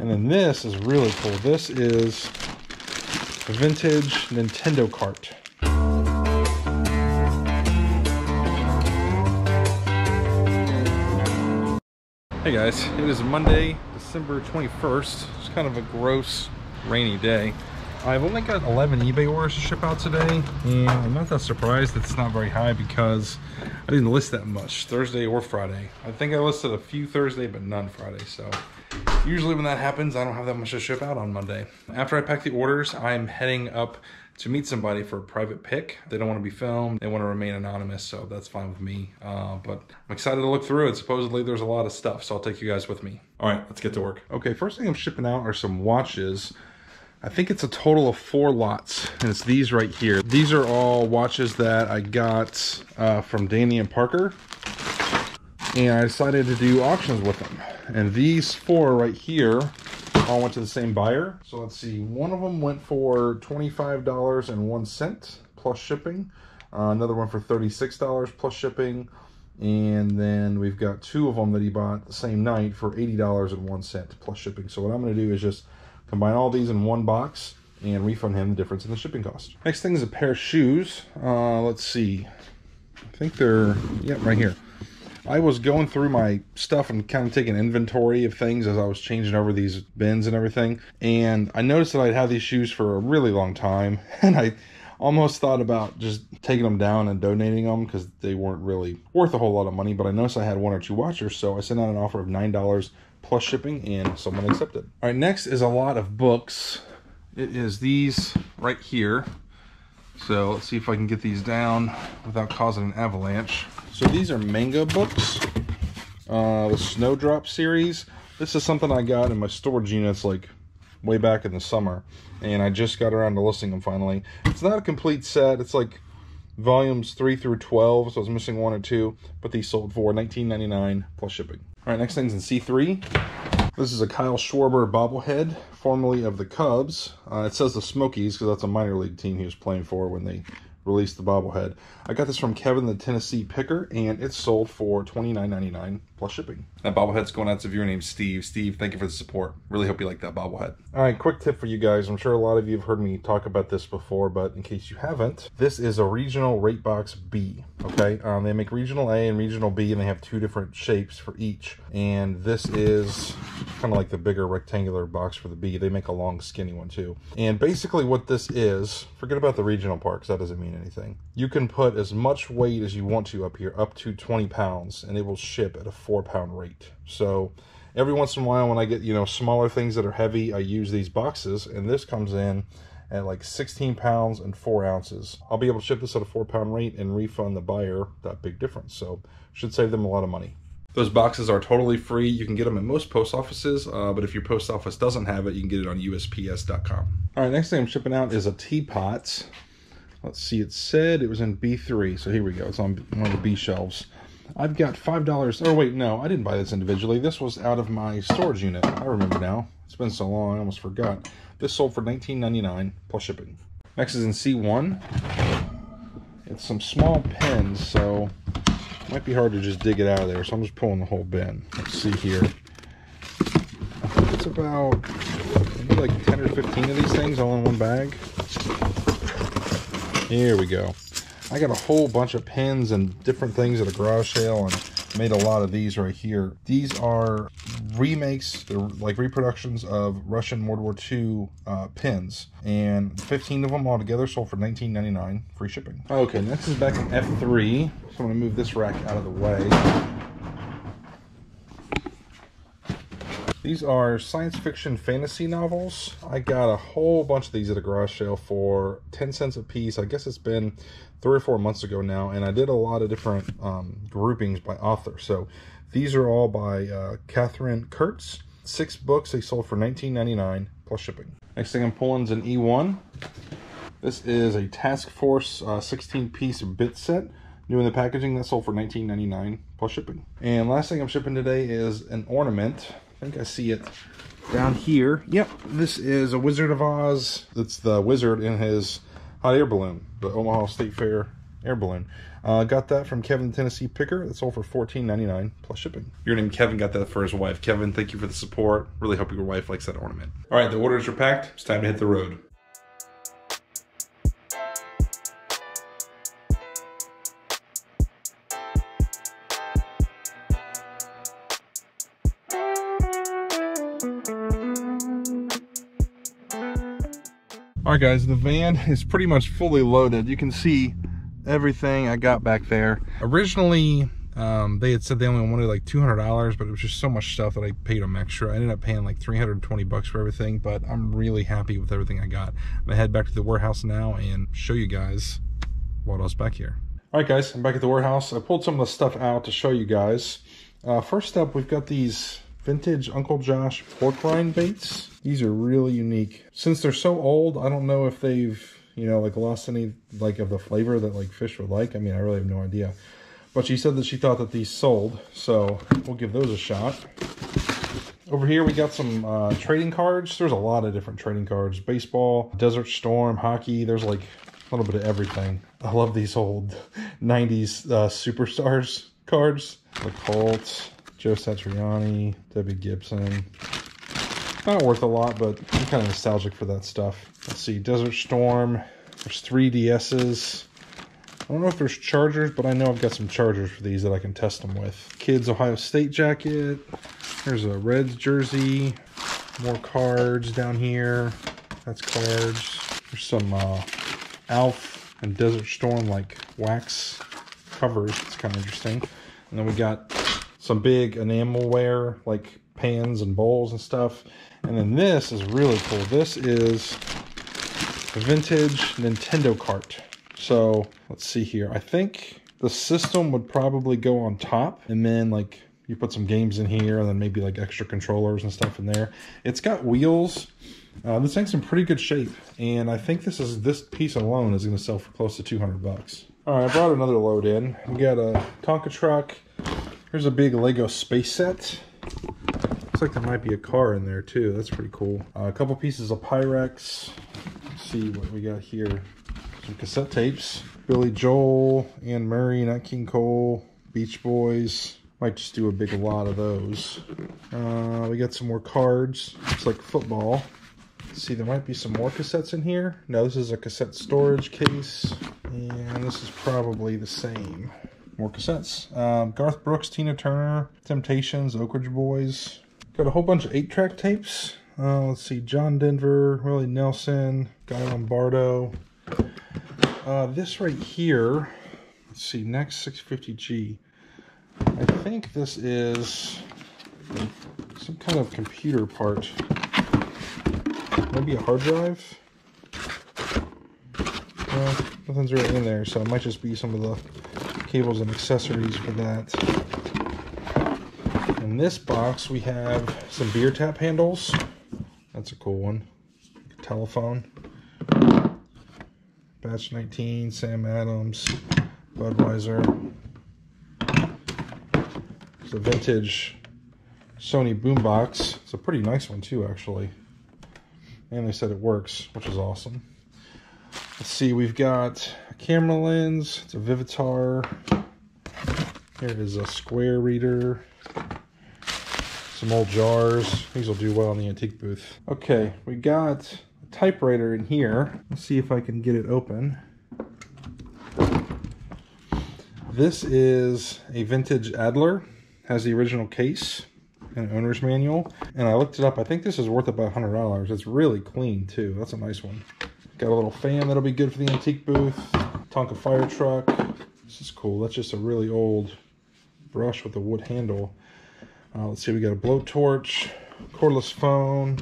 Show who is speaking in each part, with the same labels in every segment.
Speaker 1: And then this is really cool. This is a vintage Nintendo cart. Hey guys, it is Monday, December 21st. It's kind of a gross, rainy day. I've only got 11 eBay orders to ship out today, and I'm not that surprised that it's not very high because I didn't list that much, Thursday or Friday. I think I listed a few Thursday, but none Friday, so usually when that happens, I don't have that much to ship out on Monday. After I pack the orders, I'm heading up to meet somebody for a private pick. They don't want to be filmed. They want to remain anonymous, so that's fine with me. Uh, but I'm excited to look through it. Supposedly there's a lot of stuff, so I'll take you guys with me. All right, let's get to work. Okay, first thing I'm shipping out are some watches. I think it's a total of four lots, and it's these right here. These are all watches that I got uh, from Danny and Parker, and I decided to do auctions with them. And these four right here all went to the same buyer. So let's see, one of them went for $25.01 plus shipping. Uh, another one for $36 plus shipping. And then we've got two of them that he bought the same night for $80.01 plus shipping. So what I'm going to do is just combine all these in one box and refund him the difference in the shipping cost. Next thing is a pair of shoes. Uh, let's see. I think they're, yeah, right here. I was going through my stuff and kind of taking inventory of things as I was changing over these bins and everything. And I noticed that I'd had these shoes for a really long time. And I almost thought about just taking them down and donating them because they weren't really worth a whole lot of money. But I noticed I had one or two watchers. So I sent out an offer of $9 plus shipping and someone accepted. All right, next is a lot of books. It is these right here. So let's see if I can get these down without causing an avalanche. So these are manga books, uh, the Snowdrop series. This is something I got in my storage units like way back in the summer. And I just got around to listing them finally. It's not a complete set. It's like volumes 3 through 12, so I was missing one or two. But these sold for $19.99 plus shipping. All right, next thing's in C3. This is a Kyle Schwarber bobblehead, formerly of the Cubs. Uh, it says the Smokies because that's a minor league team he was playing for when they released the bobblehead. I got this from Kevin the Tennessee Picker, and it's sold for $29.99 plus shipping. That bobblehead's going out to viewer named Steve. Steve, thank you for the support. Really hope you like that bobblehead. All right, quick tip for you guys. I'm sure a lot of you have heard me talk about this before, but in case you haven't, this is a regional rate box B, okay? Um, they make regional A and regional B, and they have two different shapes for each. And this is kind of like the bigger rectangular box for the B. They make a long, skinny one too. And basically what this is, forget about the regional part, because that doesn't mean anything. You can put as much weight as you want to up here, up to 20 pounds, and it will ship at a four pound rate. So every once in a while when I get, you know, smaller things that are heavy, I use these boxes, and this comes in at like 16 pounds and 4 ounces. I'll be able to ship this at a 4 pound rate and refund the buyer that big difference. So should save them a lot of money. Those boxes are totally free. You can get them at most post offices, uh, but if your post office doesn't have it, you can get it on USPS.com. All right, next thing I'm shipping out is a teapot. Let's see, it said it was in B3, so here we go. It's on one of the B shelves. I've got $5. Oh, wait, no, I didn't buy this individually. This was out of my storage unit. I remember now. It's been so long, I almost forgot. This sold for $19.99 plus shipping. Next is in C1. It's some small pins, so it might be hard to just dig it out of there. So I'm just pulling the whole bin. Let's see here. It's about maybe like 10 or 15 of these things all in one bag. Here we go. I got a whole bunch of pins and different things at a garage sale and made a lot of these right here. These are remakes, they're like reproductions of Russian World War II uh, pins. And 15 of them all together sold for $19.99, free shipping. Okay, next is back in F3. So I'm gonna move this rack out of the way. These are science fiction fantasy novels. I got a whole bunch of these at a garage sale for 10 cents a piece. I guess it's been three or four months ago now, and I did a lot of different um, groupings by author. So these are all by uh, Katherine Kurtz. Six books they sold for $19.99 plus shipping. Next thing I'm pulling is an E1. This is a Task Force 16-piece uh, bit set. New in the packaging, that sold for $19.99 plus shipping. And last thing I'm shipping today is an ornament. I think I see it down here. Yep, this is a Wizard of Oz. It's the wizard in his hot air balloon, the Omaha State Fair air balloon. Uh, got that from Kevin Tennessee Picker. That's all for $14.99 plus shipping. Your name Kevin got that for his wife. Kevin, thank you for the support. Really hope your wife likes that ornament. All right, the orders are packed. It's time to hit the road. All right, guys, the van is pretty much fully loaded. You can see everything I got back there. Originally, um, they had said they only wanted like $200, but it was just so much stuff that I paid them extra. I ended up paying like 320 bucks for everything, but I'm really happy with everything I got. I'm gonna head back to the warehouse now and show you guys what else back here. All right, guys, I'm back at the warehouse. I pulled some of the stuff out to show you guys. Uh, first up, we've got these vintage Uncle Josh pork rind baits. These are really unique. Since they're so old, I don't know if they've, you know, like lost any like of the flavor that like fish would like. I mean, I really have no idea. But she said that she thought that these sold, so we'll give those a shot. Over here, we got some uh, trading cards. There's a lot of different trading cards. Baseball, Desert Storm, hockey. There's like a little bit of everything. I love these old 90s uh, superstars cards. The Colts, Joe Satriani, Debbie Gibson. Not worth a lot, but I'm kind of nostalgic for that stuff. Let's see, Desert Storm. There's three DS's. I don't know if there's chargers, but I know I've got some chargers for these that I can test them with. Kids Ohio State jacket. There's a Reds jersey. More cards down here. That's cards. There's some uh, Alf and Desert Storm like wax covers. It's kind of interesting. And then we got some big enamelware like pans and bowls and stuff. And then this is really cool. This is a vintage Nintendo cart. So let's see here. I think the system would probably go on top and then like you put some games in here and then maybe like extra controllers and stuff in there. It's got wheels. Uh, this thing's in pretty good shape. And I think this is this piece alone is going to sell for close to 200 bucks. All right, I brought another load in. We got a Tonka truck. Here's a big Lego space set. Looks like there might be a car in there too. That's pretty cool. Uh, a couple pieces of Pyrex. Let's see what we got here. Some cassette tapes. Billy Joel, Anne Murray, Nat King Cole, Beach Boys. Might just do a big lot of those. Uh, we got some more cards. Looks like football. Let's see, there might be some more cassettes in here. No, this is a cassette storage case. And this is probably the same. More cassettes. Um, Garth Brooks, Tina Turner, Temptations, Oak Ridge Boys. Got a whole bunch of 8-track tapes. Uh, let's see, John Denver, Willie Nelson, Guy Lombardo. Uh, this right here, let's see, Next 650G. I think this is some kind of computer part. Maybe a hard drive? Well, nothing's really in there, so it might just be some of the cables and accessories for that. In this box, we have some beer tap handles. That's a cool one. Telephone. Batch 19, Sam Adams, Budweiser. It's a vintage Sony boombox. It's a pretty nice one too, actually. And they said it works, which is awesome. Let's see, we've got a camera lens. It's a Vivitar. Here is a square reader. Some old jars. These will do well in the antique booth. Okay, we got a typewriter in here. Let's see if I can get it open. This is a vintage Adler. Has the original case and owner's manual. And I looked it up. I think this is worth about $100. It's really clean too. That's a nice one. Got a little fan that'll be good for the antique booth. Tonka fire truck. This is cool. That's just a really old brush with a wood handle. Uh, let's see, we got a blowtorch, cordless phone,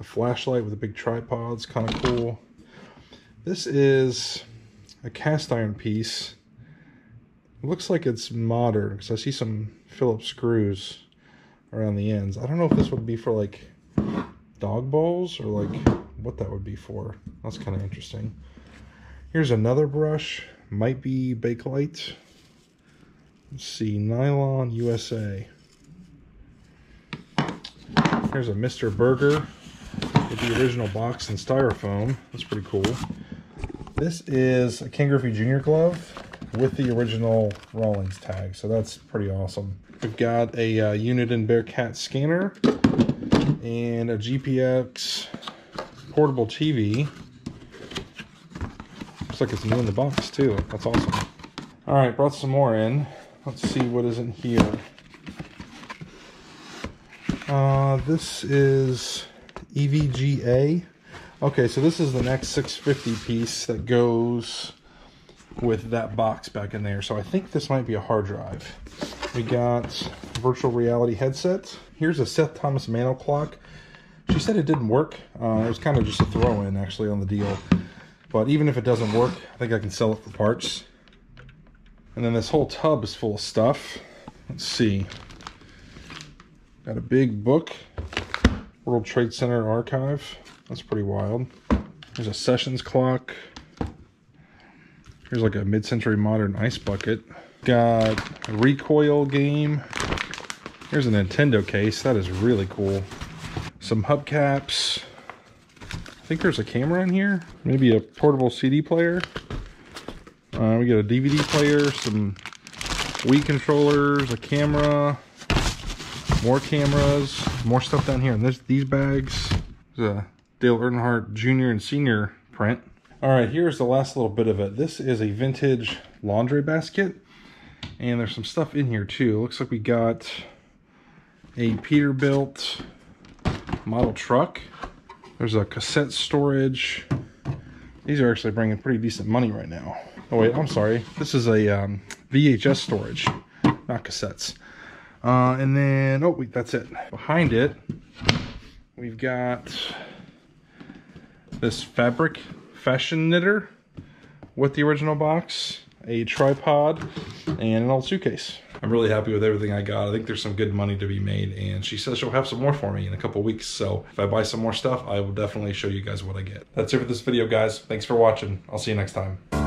Speaker 1: a flashlight with a big tripod. It's kind of cool. This is a cast iron piece. It looks like it's modern because I see some Phillips screws around the ends. I don't know if this would be for like dog bowls or like what that would be for. That's kind of interesting. Here's another brush. Might be Bakelite. Let's see, Nylon USA. Here's a Mr. Burger with the original box and styrofoam. That's pretty cool. This is a Ken Griffey Jr. glove with the original Rawlings tag, so that's pretty awesome. We've got a uh, and Bearcat scanner and a GPX portable TV. Looks like it's new in the box too. That's awesome. All right, brought some more in. Let's see what is in here. Uh, this is EVGA. Okay, so this is the next 650 piece that goes with that box back in there. So I think this might be a hard drive. We got virtual reality headset. Here's a Seth Thomas Mano clock. She said it didn't work. Uh, it was kind of just a throw-in actually on the deal. But even if it doesn't work, I think I can sell it for parts. And then this whole tub is full of stuff. Let's see. Got a big book. World Trade Center archive. That's pretty wild. There's a sessions clock. Here's like a mid-century modern ice bucket. Got a recoil game. Here's a Nintendo case. That is really cool. Some hubcaps. I think there's a camera in here. Maybe a portable CD player. Uh, we got a DVD player, some Wii controllers, a camera, more cameras, more stuff down here. And this, these bags, a Dale Earnhardt Jr. and Senior print. All right, here's the last little bit of it. This is a vintage laundry basket. And there's some stuff in here too. Looks like we got a Peterbilt model truck. There's a cassette storage. These are actually bringing pretty decent money right now. Oh wait, I'm sorry. This is a um, VHS storage, not cassettes. Uh, and then, oh wait, that's it. Behind it, we've got this fabric fashion knitter with the original box, a tripod, and an old suitcase. I'm really happy with everything I got. I think there's some good money to be made, and she says she'll have some more for me in a couple weeks. So if I buy some more stuff, I will definitely show you guys what I get. That's it for this video, guys. Thanks for watching. I'll see you next time.